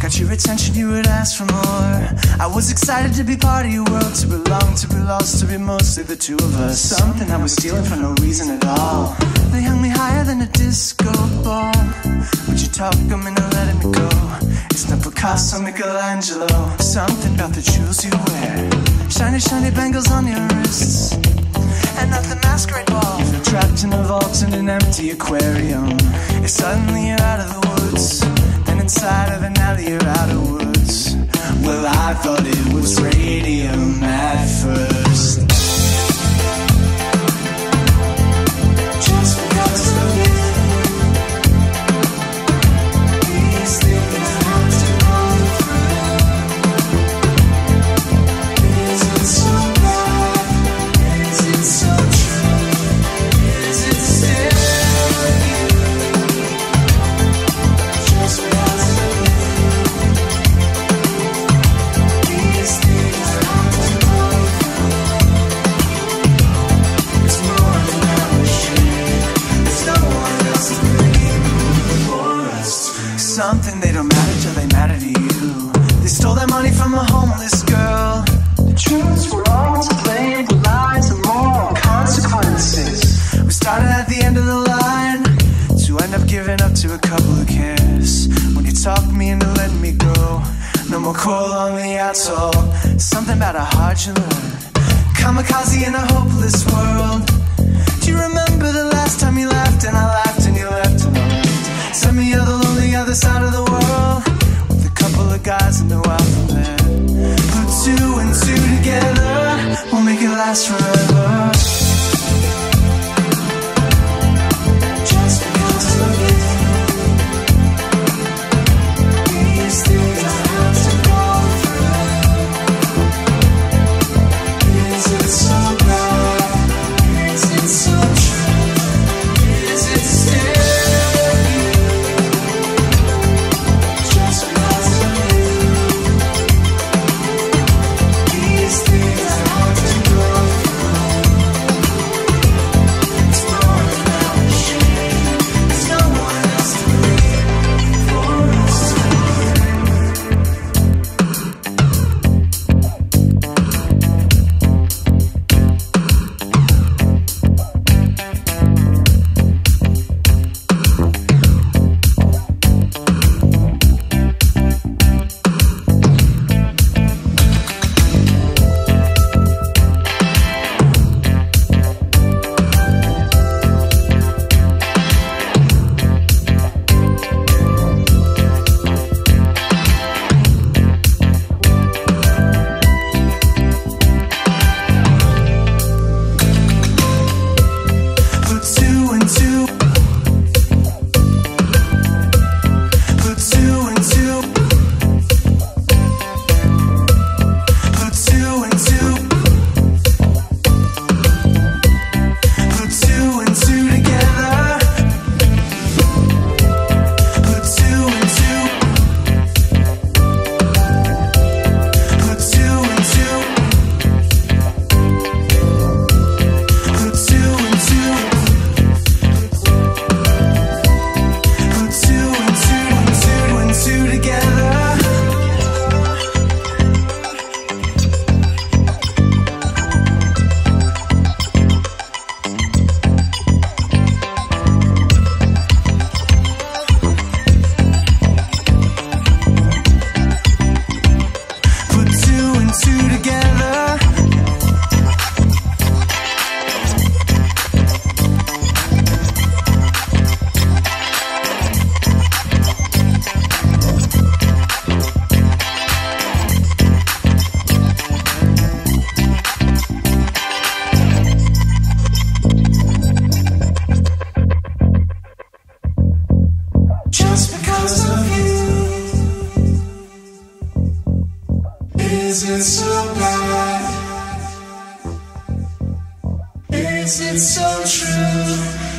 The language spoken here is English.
Got your attention, you would ask for more. I was excited to be part of your world, to belong, to be lost, to be mostly the two of us. Something I was stealing for no reason at all. They hung me higher than a disco ball. Would you talk them into letting me go? It's not Picasso, Michelangelo. Something about the jewels you wear. Shiny, shiny bangles on your wrists. And not the masquerade ball. Trapped in a vault in an empty aquarium. If suddenly you're out of the woods, inside of an alley you're out of woods. Well, I thought it was radium at first. Something they don't matter till they matter to you. They stole that money from a homeless girl. The truths were all to blame for lies and moral consequences. We started at the end of the line to end up giving up to a couple of cares. When you talk me into letting me go, no more coal on the atoll. Something about a heart you learn. Kamikaze in a hopeless world. We'll is it so bad? Is it so true?